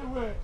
working with.